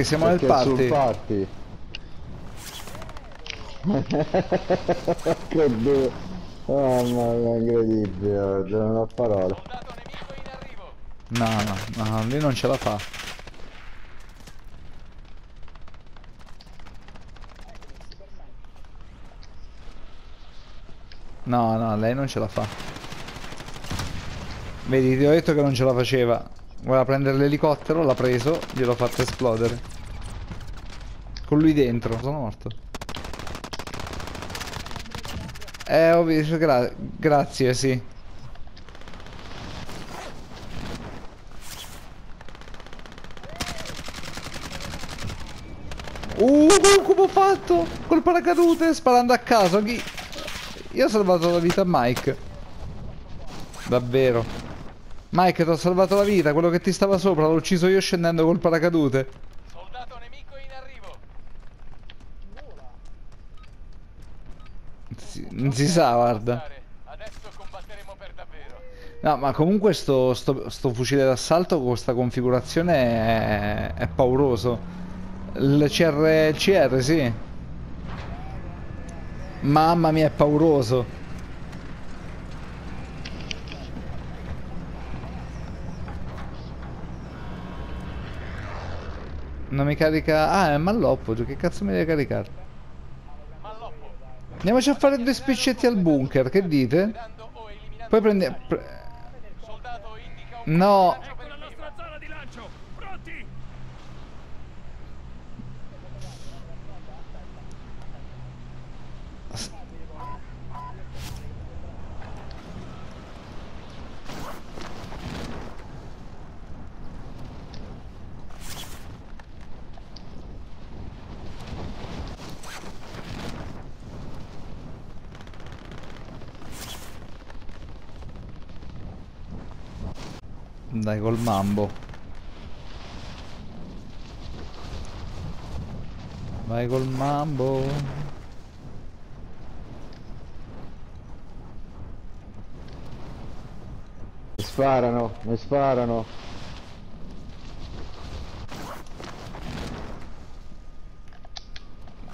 Perché siamo Perché nel è sul party. party. che due. Oh mamma mia, incredibile, non ho parole. No, no, no, lui non ce la fa. No, no, lei non ce la fa. Vedi, ti ho detto che non ce la faceva. Voleva prendere l'elicottero, l'ha preso, gliel'ho fatto esplodere. Con lui dentro, sono morto. Eh, ho visto, gra- grazie, sì. Uh, come ho fatto? Col paracadute, sparando a caso. Chi... Io ho salvato la vita a Mike. Davvero. Mike, ti ho salvato la vita. Quello che ti stava sopra l'ho ucciso io scendendo col paracadute. Soldato nemico in arrivo. Si- non si sa, guarda. Adesso combatteremo per davvero. No, ma comunque sto, sto, sto fucile d'assalto con questa configurazione è, è pauroso. Il CR, il CR, sì. Mamma mia, è pauroso. Non mi carica... Ah, è Malloppo, che cazzo mi deve caricare? Malloppo. Andiamoci a fare due spiccetti al bunker, che dite? Poi prendi... pre- No, Dai col mambo. Vai col mambo. Mi sparano, mi sparano.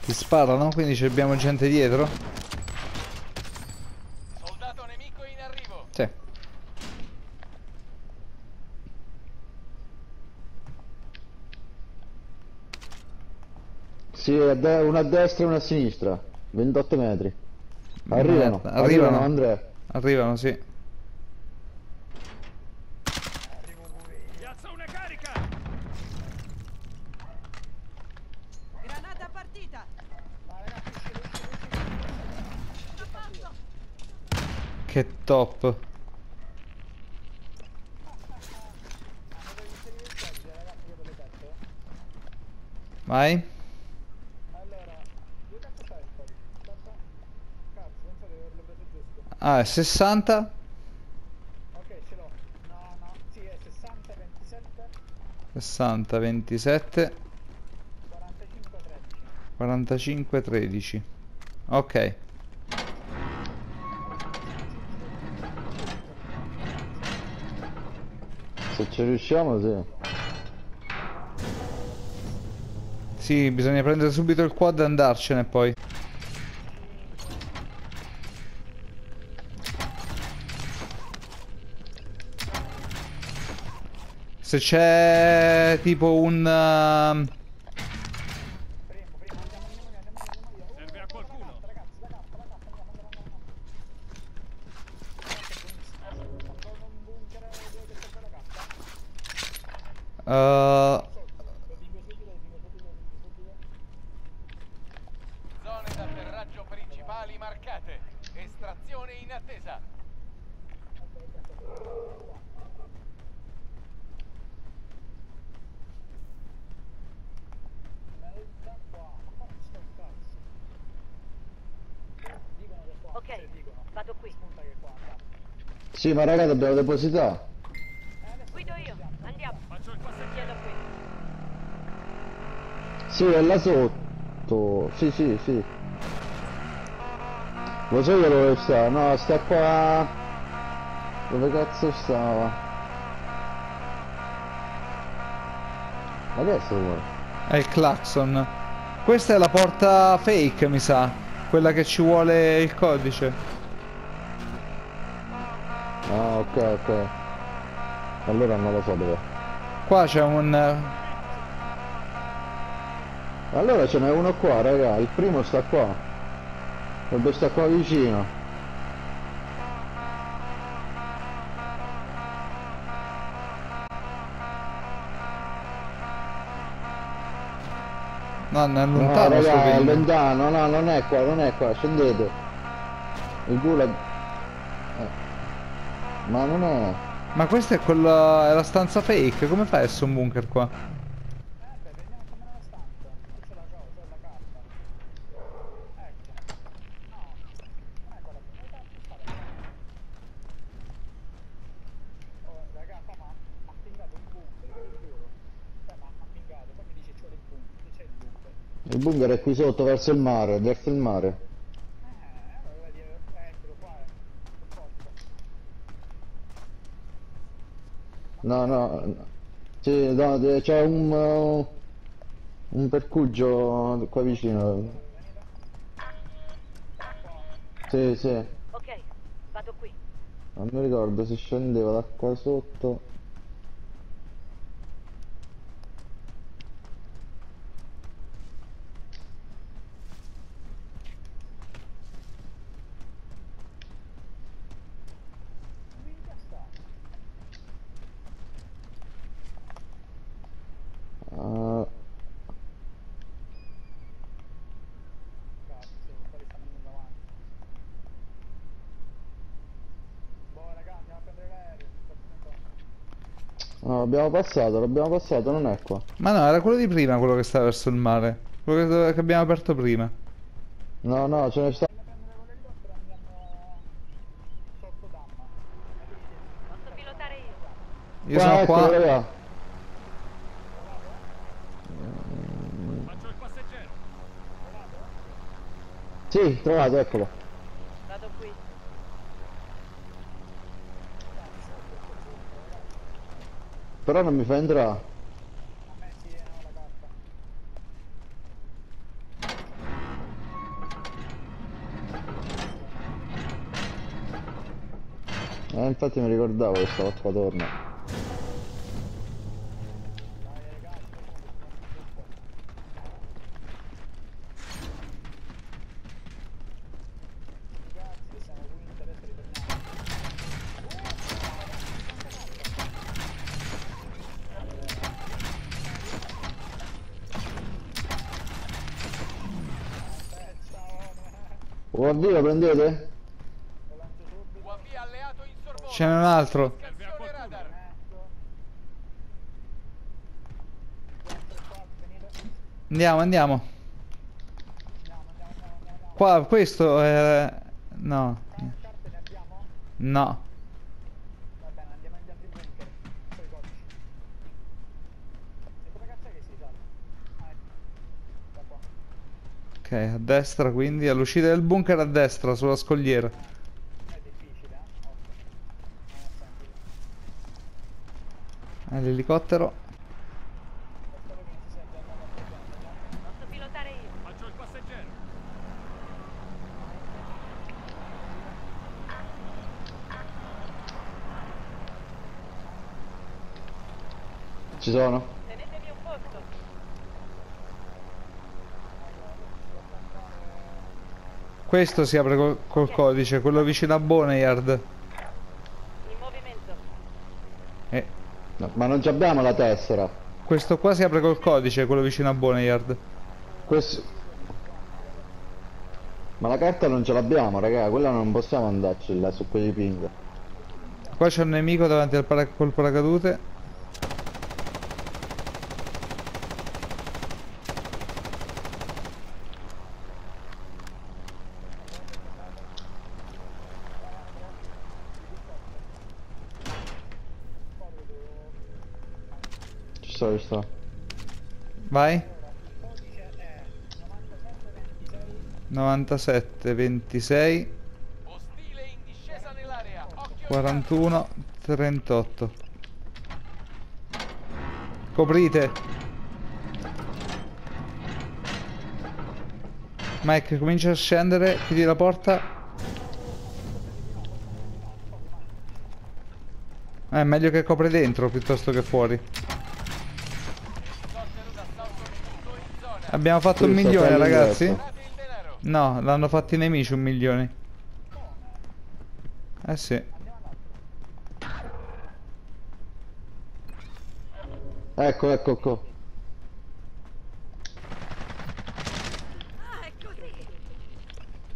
Ti sparano, quindi ci abbiamo gente dietro? Soldato nemico in arrivo. Sì. Sì, a de- una a destra e una a sinistra. 28 metri. Arrivano, Merda, arrivano, arrivano. Andrea. Arrivano, sì. Piazza una carica! Granata partita! Che top. Vai. Ah, è 60? Ok, ce l'ho. No, no, sì, è 60, 27, 60, 27, 45, 13. 45, 13. Ok. Se ci riusciamo, sì. Sì, bisogna prendere subito il quad e andarcene poi. Se c'è tipo un... ehm, Serve a qualcuno! eh, Zone d'atterraggio principali marcate. Estrazione in attesa. Ok, vado qui. Sì, ma raga, dobbiamo depositare. Guido io, andiamo. Faccio il passeggero! Chiedo qui. Sì, è là sotto. Sì, sì, sì. Lo so io dove sta. No, sta qua. Dove cazzo stava? Ma che è sto? È il clacson. Questa è la porta fake, mi sa. Quella che ci vuole il codice. Ah, ok, ok. Allora non lo so dove. Qua c'è un... eh, Allora ce n'è uno qua, raga. Il primo sta qua. Dove sta qua vicino. No, non è No, lontano sto raga, è lontano. No, non è qua, non è qua. Scendete. Il gulag... Eh. Ma non è... Ma questa è quella... è la stanza fake. Come fai a essere un bunker qua? Eh, beh, vediamo come nella stanza. Io ce la c'ho, c'ho la carta. Ecco. No, non è quella che mi sta Oh, raga, qua ma ha pingato un bunker, ve lo giuro. Cioè, ma ha pingato, poi mi dice c'ho il bunker, c'è il bunker. Il bunker è qui sotto, verso il mare, verso il mare. Eh, allora vedi, eh, eccolo qua, eh. Per forza. No, no. no. Sì, no, c'è un... uh, un percugio qua vicino. Sì, sì. Ok, vado qui. Non mi ricordo se scendeva da qua sotto. Minchia sta. Ah, Cazzo, quelli stanno andando avanti. Boh, raga, andiamo a prendere l'aereo. sto facendo- no, l'abbiamo passato, l'abbiamo passato, non è qua. Ma no, era quello di prima, quello che stava verso il mare. Quello che, che abbiamo aperto prima. No, no, ce ne sta. Io? Io sono eccolo, qua. raga. Faccio il passeggero. Sì, trovato, eccolo. Vado qui. Però non mi fa entrare. eh, infatti mi ricordavo che stavo qua torno. Dai, raga, ci vediamo tutto. Ragazzi, siamo winter, adesso ritorniamo. Eh, ciao, Oh, avvio, prendete? lo lancio subito. UAV alleato in sorvolo. Ce n'è un altro. Andiamo, andiamo. Qua, questo è... No. No. Va bene, andiamo negli altri bunker. Poi i codici. E come cazzo è che si sale? Ah, ecco. Da qua. Ok, a destra quindi, all'uscita del bunker a destra, sulla scogliera. È difficile, eh? L'elicottero. Posso pilotare io? Faccio il passeggero. Ci sono? Questo si apre col, col codice, quello vicino a Boneyard. In movimento. E No, ma non ci abbiamo la tessera. questo qua si apre col codice, quello vicino a Boneyard. Questo... Ma la carta non ce l'abbiamo, raga, quella non possiamo andarci là su quei ping. Qua c'è un nemico davanti al para- col paracadute. Ci sto, ci sto. Vai. Il codice è 9726 97, 26, Ostile in discesa nell'area. Occhio 41, 38. Coprite. Mike, comincia a scendere, chiudi la porta. Eh, meglio che copre dentro piuttosto che fuori. Abbiamo fatto un Sì, sta milione, ragazzi? denaro. No, l'hanno fatto i nemici un milione. Eh sì. Ecco, ecco, ecco.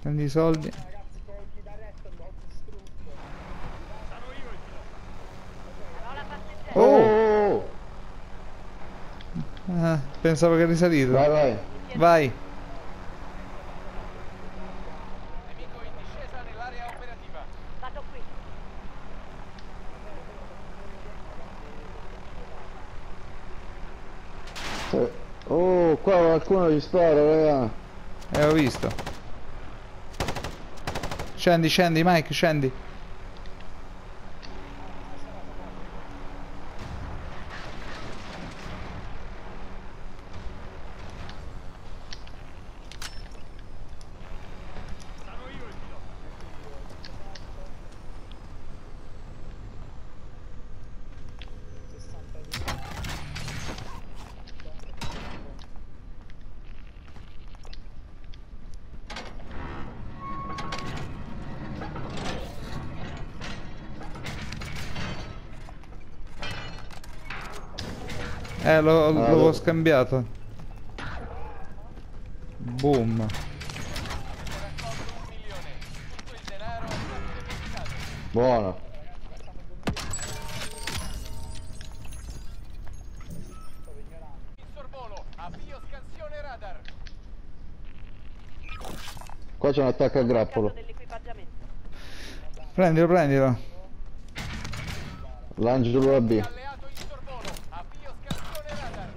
Prendi i soldi. Ragazzi, colpi da resto l'ho distrutto. Sarò io il pilota. Avrò la passeggera. Oh! Ah, pensavo che risalito. Vai, vai. Vai. Nemico in discesa nell'area operativa. Vado qui. Eh, Oh, qua qualcuno gli spara, raga. Eh, ho visto. Scendi, scendi, Mike, scendi. Sarò io il pilota. 62. Eh, l'ho, Ah, l'avevo lo- scambiato. Boom. Raccolto un milione. Tutto il denaro è stato depositato. Buono. Qua c'è un attacco a grappolo. dell'equipaggiamento. Prendilo, prendilo. L'angelo la B. Alleato in sorvolo. Avvio scansione radar.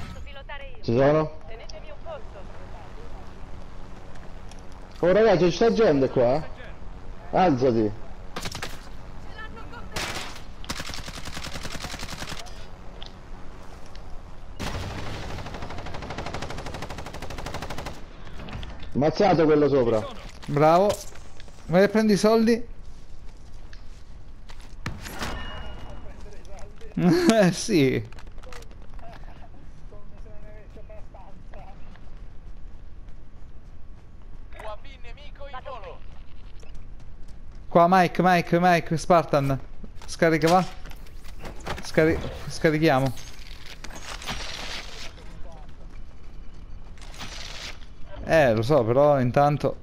Posso pilotare io. Ci sono? Tenetemi un posto. Oh ragazzi, sta gente qua? eh? Alzati. Ammazzato quello sopra. Bravo. Vai a prendi i soldi. eh sì. Come se non ne avessi abbastanza. UAV nemico in volo. Qua Mike, Mike, Mike, Spartan. Scarica va. Scari- scarichiamo. Eh, lo so, però intanto...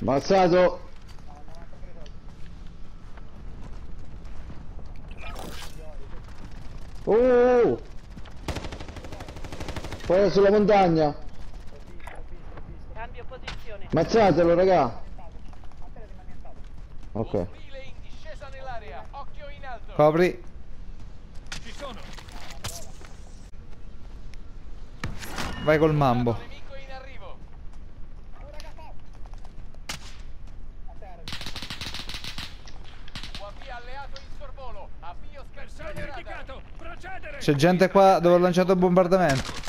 Ammazzato. Oh! Poi sulla montagna. Cambio posizione. Ammazzatelo, raga. Ok. Copri. Ci sono. Vai col mambo. C'è gente qua dove ho lanciato il bombardamento.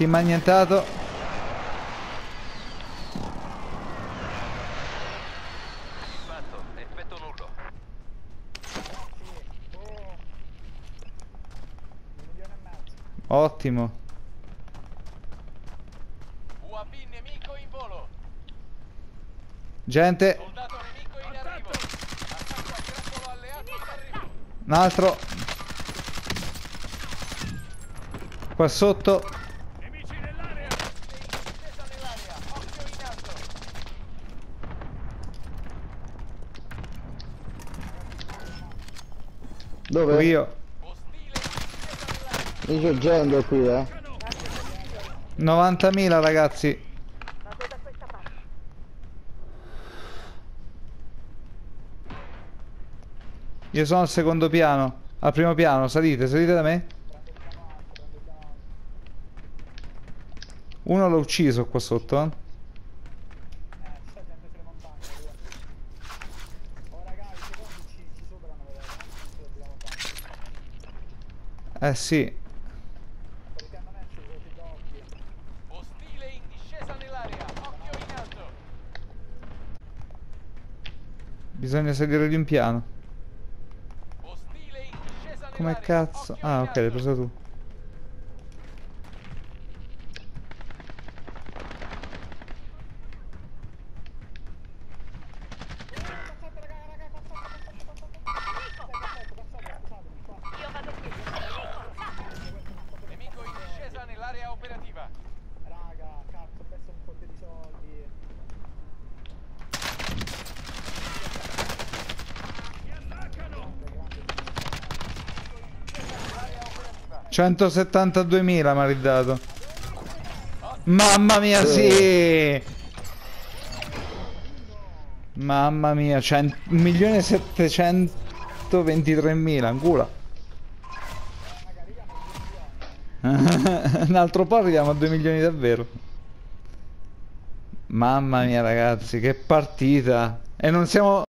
Team annientato. Ottimo. UAV nemico in volo. Gente. Soldato nemico in arrivo. Attacco a grappolo alleato in arrivo. Un altro. Qua sotto. Dove? Io. Lì c'è gente qui, eh. 90.000 ragazzi. Io sono al secondo piano. Al primo piano. Salite, salite da me. Uno l'ho ucciso qua sotto. eh. Eh, c'è gente sulle montagne. due. Oh ragazzi, Eh sì. Potevano essere i voti doppi. Ostile in discesa nell'area. Occhio in alto. Bisogna salire di un piano. Ostile in discesa nell'area. Come cazzo? Occhio Ah, in ok, l'hai preso tu. Io vado qui. Nemico in discesa nell'area operativa. Raga, cazzo, ho perso un po' di soldi. Mi attaccano! 172.000 mi ha ridato. Mamma mia, sì! Mamma mia, 1.723.000, ancora. Un altro po' arriviamo a 2 milioni davvero. Mamma mia ragazzi, che partita! E non siamo...